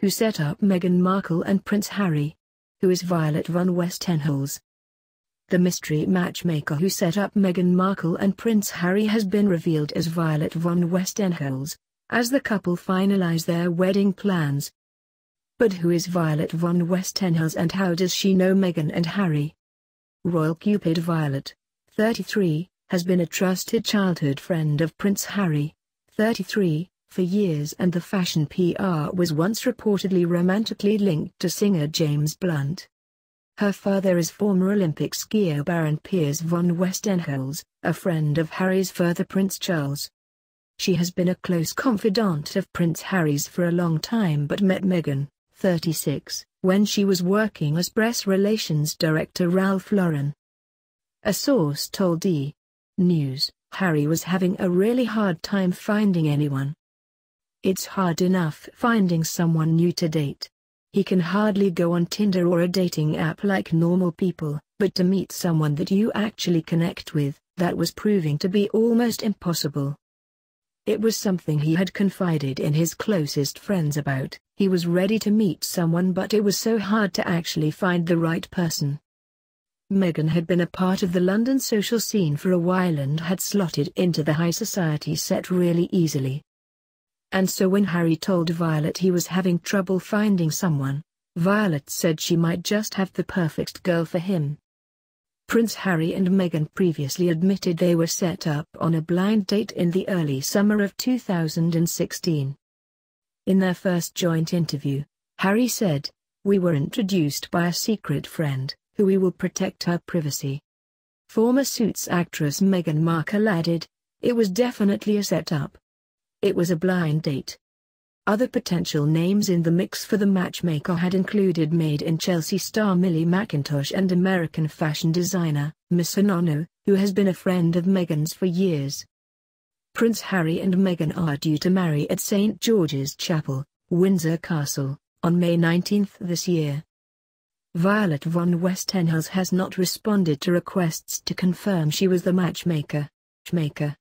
who set up Meghan Markle and Prince Harry. Who is Violet von Westenholz? The mystery matchmaker who set up Meghan Markle and Prince Harry has been revealed as Violet von Westenholz, as the couple finalize their wedding plans. But who is Violet von Westenholz and how does she know Meghan and Harry? Royal Cupid Violet, 33, has been a trusted childhood friend of Prince Harry, 33, for years and the fashion PR was once reportedly romantically linked to singer James Blunt. Her father is former Olympic skier Baron Piers von Westenholz, a friend of Harry's father Prince Charles. She has been a close confidant of Prince Harry's for a long time but met Meghan, 36, when she was working as press relations director Ralph Lauren. A source told E! News, Harry was having a really hard time finding anyone. It's hard enough finding someone new to date. He can hardly go on Tinder or a dating app like normal people, but to meet someone that you actually connect with, that was proving to be almost impossible. It was something he had confided in his closest friends about, he was ready to meet someone but it was so hard to actually find the right person. Meghan had been a part of the London social scene for a while and had slotted into the high society set really easily. And so when Harry told Violet he was having trouble finding someone, Violet said she might just have the perfect girl for him. Prince Harry and Meghan previously admitted they were set up on a blind date in the early summer of 2016. In their first joint interview, Harry said, We were introduced by a secret friend, who we will protect her privacy. Former Suits actress Meghan Markle added, It was definitely a setup. It was a blind date. Other potential names in the mix for the matchmaker had included Made in Chelsea star Millie Mackintosh and American fashion designer, Misha Nonoo, who has been a friend of Meghan's for years. Prince Harry and Meghan are due to marry at St. George's Chapel, Windsor Castle, on May 19 this year. Violet von Westenholz has not responded to requests to confirm she was the matchmaker. Maker.